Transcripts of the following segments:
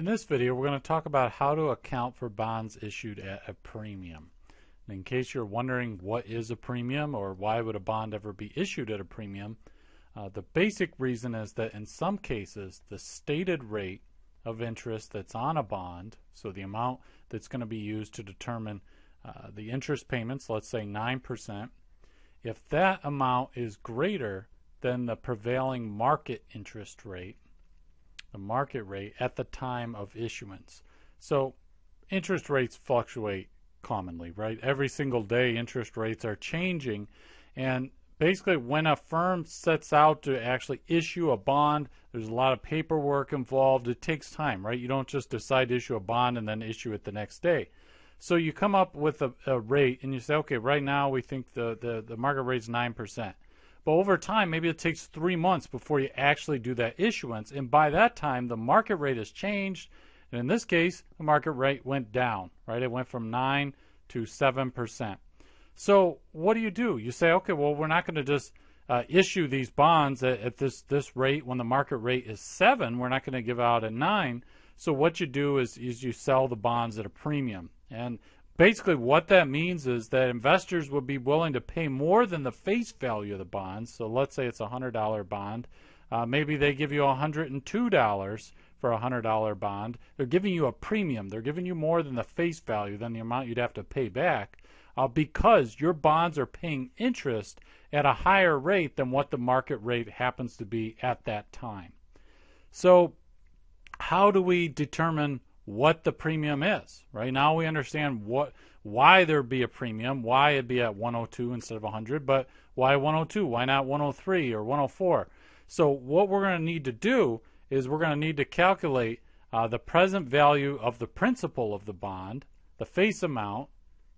In this video, we're going to talk about how to account for bonds issued at a premium. And in case you're wondering what is a premium or why would a bond ever be issued at a premium, uh, the basic reason is that in some cases, the stated rate of interest that's on a bond, so the amount that's going to be used to determine uh, the interest payments, let's say 9%, if that amount is greater than the prevailing market interest rate, the market rate at the time of issuance. So interest rates fluctuate commonly, right? Every single day interest rates are changing and basically when a firm sets out to actually issue a bond, there's a lot of paperwork involved. It takes time, right? You don't just decide to issue a bond and then issue it the next day. So you come up with a, a rate and you say, okay, right now we think the, the, the market rate is 9%. But over time, maybe it takes three months before you actually do that issuance. And by that time, the market rate has changed. And in this case, the market rate went down, right? It went from 9 to 7%. So what do you do? You say, okay, well, we're not going to just uh, issue these bonds at, at, this, this rate when the market rate is 7. We're not going to give out at 9. So what you do is, is you sell the bonds at a premium. And basically what that means is that investors would be willing to pay more than the face value of the bonds. So let's say it's a $100 bond. Uh, maybe they give you $102 for a $100 bond. They're giving you a premium. They're giving you more than the face value, than the amount you'd have to pay back, uh, because your bonds are paying interest at a higher rate than what the market rate happens to be at that time. So, how do we determine what the premium is. Right now we understand what why there'd be a premium, why it'd be at 102 instead of 100, but why 102? Why not 103 or 104? So what we're going to need to do is we're going to need to calculate uh, the present value of the principal of the bond, the face amount,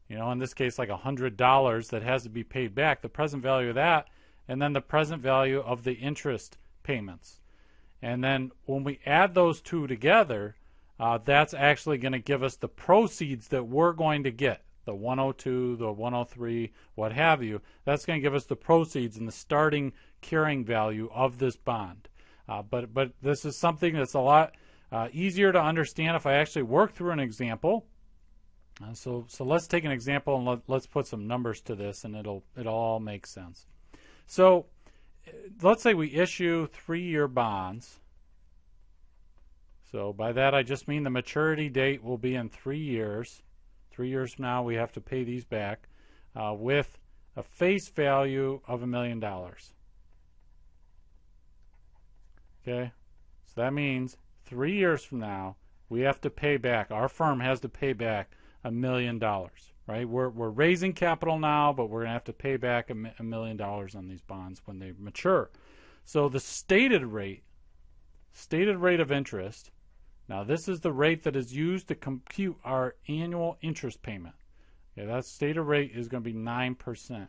you know, in this case like $100 that has to be paid back, the present value of that, and then the present value of the interest payments. And then when we add those two together, uh, that's actually going to give us the proceeds that we're going to get the 102, the 103, what have you. That's going to give us the proceeds and the starting carrying value of this bond. Uh, but but this is something that's a lot uh, easier to understand if I actually work through an example. Uh, so so let's take an example and let, us put some numbers to this, and it'll it'll all make sense. So let's say we issue three-year bonds so by that I just mean the maturity date will be in three years. Three years from now we have to pay these back uh, with a face value of a million dollars. Okay, so that means three years from now we have to pay back. Our firm has to pay back a million dollars. Right? We're we're raising capital now, but we're gonna have to pay back a million dollars on these bonds when they mature. So the stated rate, stated rate of interest now this is the rate that is used to compute our annual interest payment. Okay, that stated rate is going to be 9%.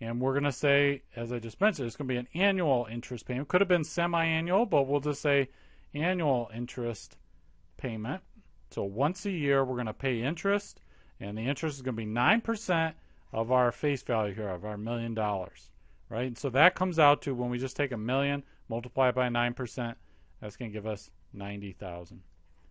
And we're going to say, as I just mentioned, it's going to be an annual interest payment. Could have been semi-annual, but we'll just say annual interest payment. So once a year, we're going to pay interest, and the interest is going to be 9% of our face value here, of our million dollars, right? And so that comes out to, when we just take a million, multiply it by 9%, that's going to give us 90,000.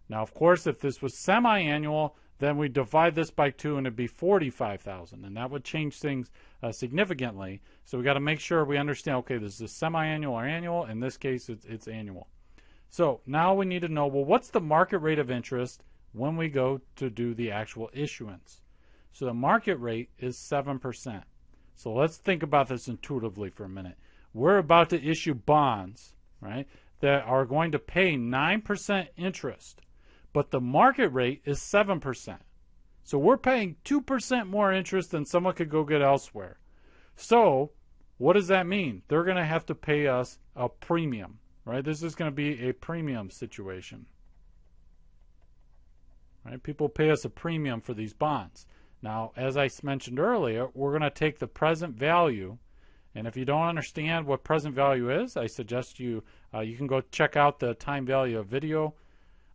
Now, of course, if this was semi-annual, then we divide this by two and it'd be 45,000, and that would change things uh, significantly. So we got to make sure we understand, okay, this is semi-annual or annual. In this case, it's, it's annual. So now we need to know, well, what's the market rate of interest when we go to do the actual issuance? So the market rate is 7%. So let's think about this intuitively for a minute. We're about to issue bonds, right? That are going to pay 9% interest, but the market rate is 7%. So we're paying 2% more interest than someone could go get elsewhere. So, what does that mean? They're going to have to pay us a premium, right? This is going to be a premium situation. Right? People pay us a premium for these bonds. Now, as I mentioned earlier, we're going to take the present value and if you don't understand what present value is, I suggest you uh, you can go check out the time value of video,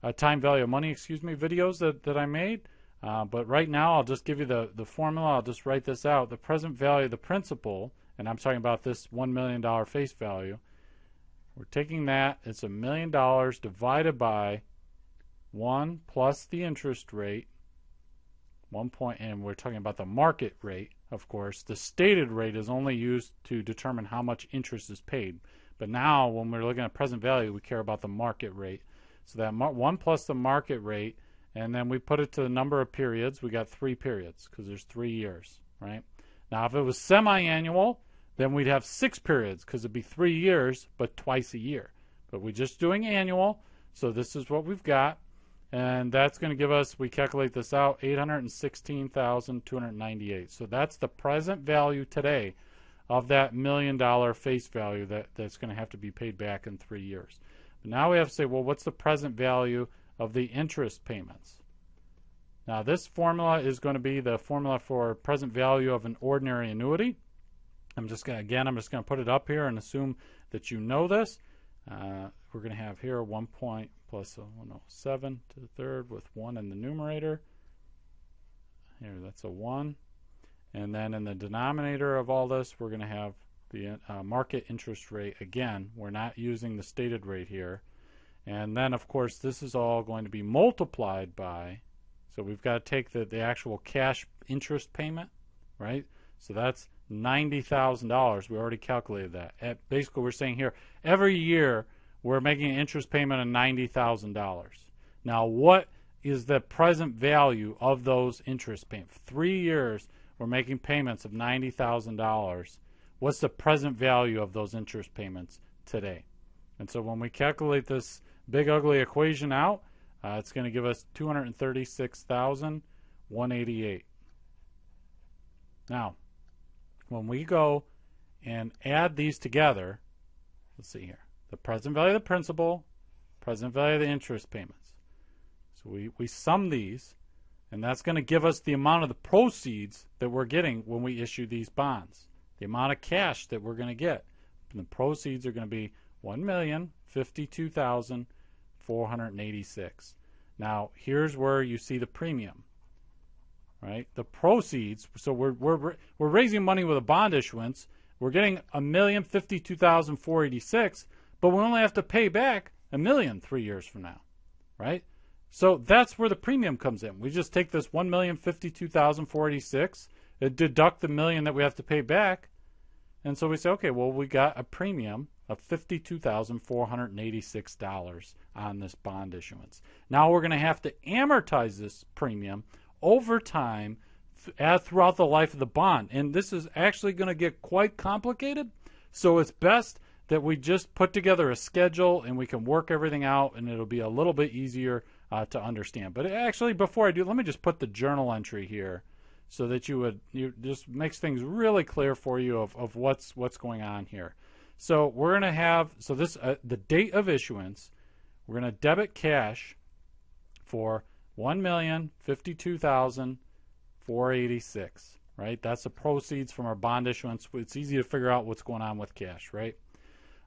uh, time value of money, excuse me, videos that, that I made. Uh, but right now, I'll just give you the, the formula. I'll just write this out. The present value of the principal, and I'm talking about this $1 million face value. We're taking that. It's a million dollars divided by 1 plus the interest rate, 1 point, and we're talking about the market rate, of course. The stated rate is only used to determine how much interest is paid. But now, when we're looking at present value, we care about the market rate. So that 1 plus the market rate, and then we put it to the number of periods. We got three periods because there's three years, right? Now, if it was semi-annual, then we'd have six periods because it'd be three years, but twice a year. But we're just doing annual, so this is what we've got. And that's going to give us, we calculate this out, 816,298. So that's the present value today of that million dollar face value that, that's going to have to be paid back in three years. But now we have to say, well, what's the present value of the interest payments? Now this formula is going to be the formula for present value of an ordinary annuity. I'm just going to, again, I'm just going to put it up here and assume that you know this. Uh, we're going to have here 1 point plus a, oh no, 7 to the third with 1 in the numerator. Here, that's a 1. And then in the denominator of all this, we're going to have the uh, market interest rate. Again, we're not using the stated rate here. And then, of course, this is all going to be multiplied by, so we've got to take the, the actual cash interest payment, right? So that's $90,000. We already calculated that. At, basically, we're saying here every year we're making an interest payment of $90,000. Now, what is the present value of those interest payments? Three years we're making payments of $90,000. What's the present value of those interest payments today? And so when we calculate this big ugly equation out, uh, it's going to give us 236,188. Now, when we go and add these together, let's see here, the present value of the principal, present value of the interest payments. So we, we sum these, and that's going to give us the amount of the proceeds that we're getting when we issue these bonds, the amount of cash that we're going to get. And the proceeds are going to be $1,052,486. Now, here's where you see the premium, right? The proceeds, so we're, we're, we're raising money with a bond issuance. We're getting $1,052,486, but we only have to pay back a million three years from now, right? So that's where the premium comes in. We just take this one million fifty-two thousand four eighty-six, uh, deduct the million that we have to pay back, and so we say, okay, well we got a premium of fifty-two thousand four hundred eighty-six dollars on this bond issuance. Now we're going to have to amortize this premium over time th- uh, throughout the life of the bond. And this is actually going to get quite complicated. So it's best that we just put together a schedule and we can work everything out and it'll be a little bit easier uh, to understand. But actually, before I do, let me just put the journal entry here so that you would you just makes things really clear for you of, of what's what's going on here. So we're going to have so this uh, the date of issuance. We're going to debit cash for one million fifty-two thousand four eighty-six. Right, that's the proceeds from our bond issuance. It's easy to figure out what's going on with cash, right?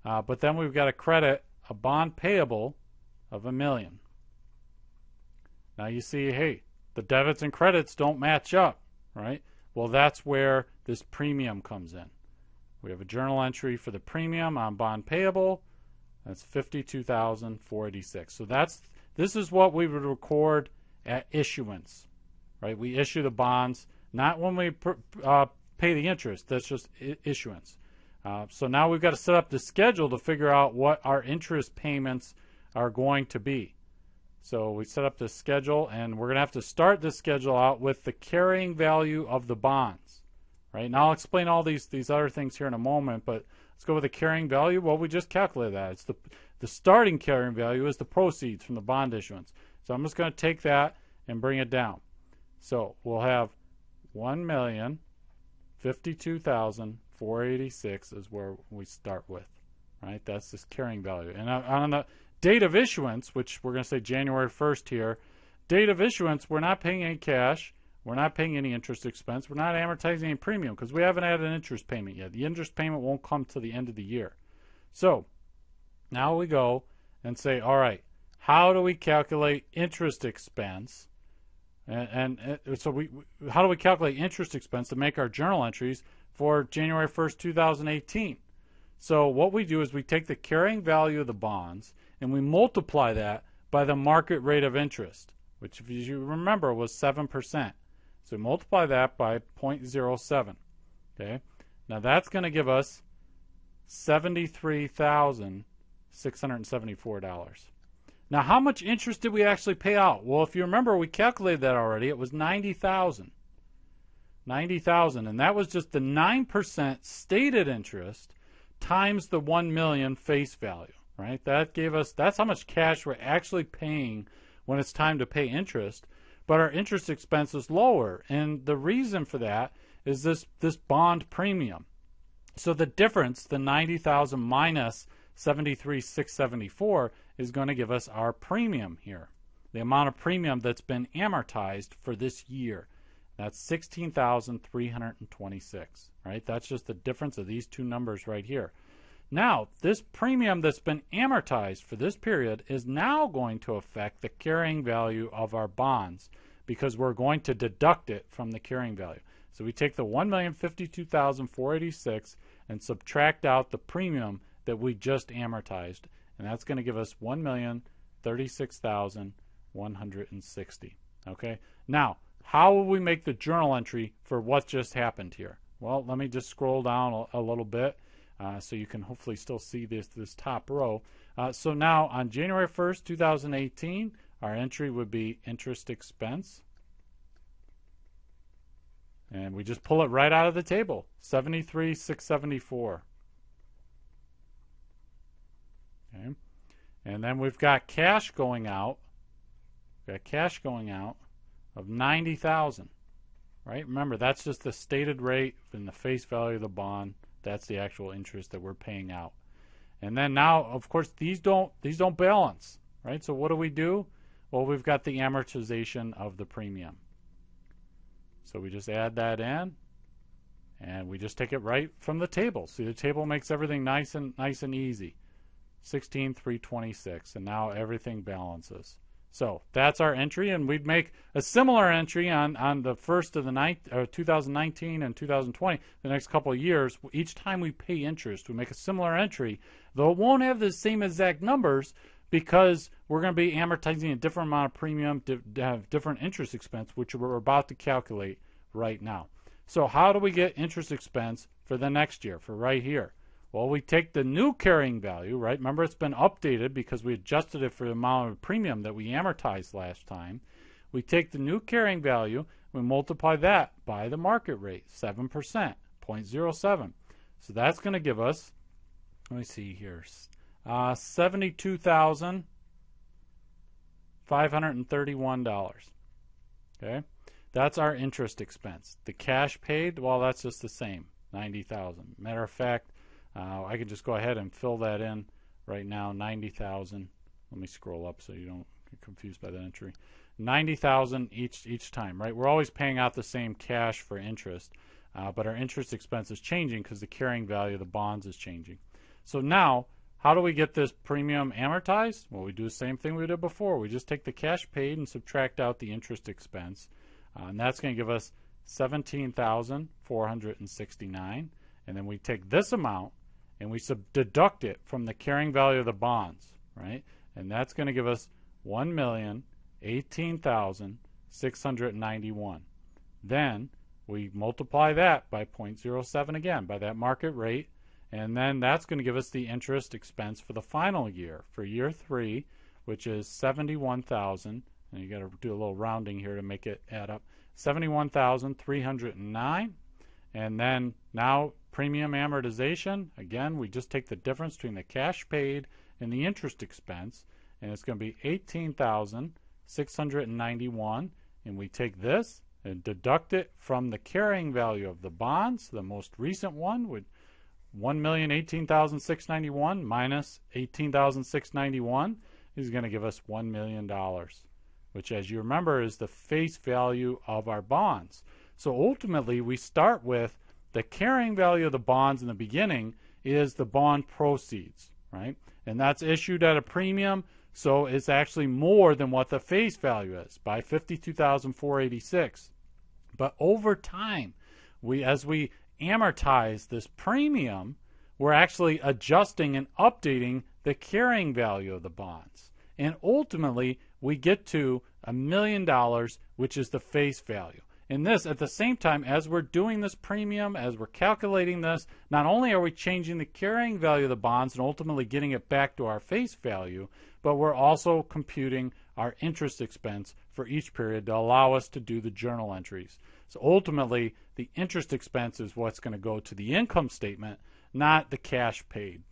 Uh, but then we've got a credit a bond payable of a million. Now you see, hey, the debits and credits don't match up, right? Well, that's where this premium comes in. We have a journal entry for the premium on bond payable. That's 52,486. So that's this is what we would record at issuance, right? We issue the bonds, not when we uh, pay the interest. That's just issuance. Uh, so now we've got to set up the schedule to figure out what our interest payments are going to be. So we set up the schedule, and we're going to have to start this schedule out with the carrying value of the bonds, right? Now I'll explain all these these other things here in a moment, but let's go with the carrying value. Well, we just calculated that. It's the the starting carrying value is the proceeds from the bond issuance. So I'm just going to take that and bring it down. So we'll have 1,052,486 is where we start with, right? That's this carrying value. And on the date of issuance, which we're going to say January 1st here, date of issuance, we're not paying any cash. We're not paying any interest expense. We're not amortizing any premium because we haven't had an interest payment yet. The interest payment won't come to the end of the year. So now we go and say, all right, how do we calculate interest expense? And, and, and so we, how do we calculate interest expense to make our journal entries for January 1st, 2018? So what we do is we take the carrying value of the bonds and we multiply that by the market rate of interest, which if you remember was 7%. So multiply that by 0.07. Okay? Now that's going to give us $73,674. Now how much interest did we actually pay out? Well, if you remember we calculated that already. It was 90,000. 90,000 and that was just the 9% stated interest times the 1 million face value, right? That gave us that's how much cash we're actually paying when it's time to pay interest, but our interest expense is lower. And the reason for that is this this bond premium. So the difference, the 90,000 minus 73,674 is going to give us our premium here. The amount of premium that's been amortized for this year. That's 16,326, right? That's just the difference of these two numbers right here. Now, this premium that's been amortized for this period is now going to affect the carrying value of our bonds because we're going to deduct it from the carrying value. So we take the 1,052,486 and subtract out the premium that we just amortized, and that's going to give us 1,036,160. Okay? Now, how will we make the journal entry for what just happened here? Well, let me just scroll down a, a little bit uh, so you can hopefully still see this, this top row. Uh, so now on January 1st, 2018, our entry would be interest expense. And we just pull it right out of the table, 73,674. Okay. And then we've got cash going out. We've got cash going out of 90,000. Right? Remember, that's just the stated rate and the face value of the bond. That's the actual interest that we're paying out. And then now, of course, these don't these don't balance, right? So what do we do? Well, we've got the amortization of the premium. So we just add that in and we just take it right from the table. See the table makes everything nice and nice and easy. 16326 and now everything balances. So that's our entry and we'd make a similar entry on, on the first of the night uh, 2019 and 2020 the next couple of years each time we pay interest we make a similar entry though it won't have the same exact numbers because we're going to be amortizing a different amount of premium to have different interest expense, which we're about to calculate right now. So how do we get interest expense for the next year, for right here? Well, we take the new carrying value, right? Remember, it's been updated because we adjusted it for the amount of premium that we amortized last time. We take the new carrying value, we multiply that by the market rate, 7%, 0.07. So that's going to give us, let me see here, uh, $72,531. Okay? That's our interest expense. The cash paid, well, that's just the same, 90000 Matter of fact, uh, I can just go ahead and fill that in right now, 90000 Let me scroll up so you don't get confused by that entry. 90000 each each time, right? We're always paying out the same cash for interest, uh, but our interest expense is changing because the carrying value of the bonds is changing. So now how do we get this premium amortized? Well, we do the same thing we did before. We just take the cash paid and subtract out the interest expense. Uh, and that's going to give us 17,469. And then we take this amount and we sub- deduct it from the carrying value of the bonds, right? And that's going to give us 1,018,691. Then we multiply that by 0.07 again, by that market rate, and then that's going to give us the interest expense for the final year, for year three, which is 71,000. And you got to do a little rounding here to make it add up. 71,309. And then now premium amortization. Again, we just take the difference between the cash paid and the interest expense. And it's going to be 18,691. And we take this and deduct it from the carrying value of the bonds, the most recent one, would 1,018,691 minus 18,691 is going to give us $1 million, which, as you remember, is the face value of our bonds. So ultimately, we start with the carrying value of the bonds in the beginning is the bond proceeds, right? And that's issued at a premium, so it's actually more than what the face value is by 52,486. But over time, we as we amortize this premium, we're actually adjusting and updating the carrying value of the bonds. And ultimately, we get to a million dollars, which is the face value. In this, at the same time, as we're doing this premium, as we're calculating this, not only are we changing the carrying value of the bonds and ultimately getting it back to our face value, but we're also computing our interest expense for each period to allow us to do the journal entries. So ultimately, the interest expense is what's going to go to the income statement, not the cash paid.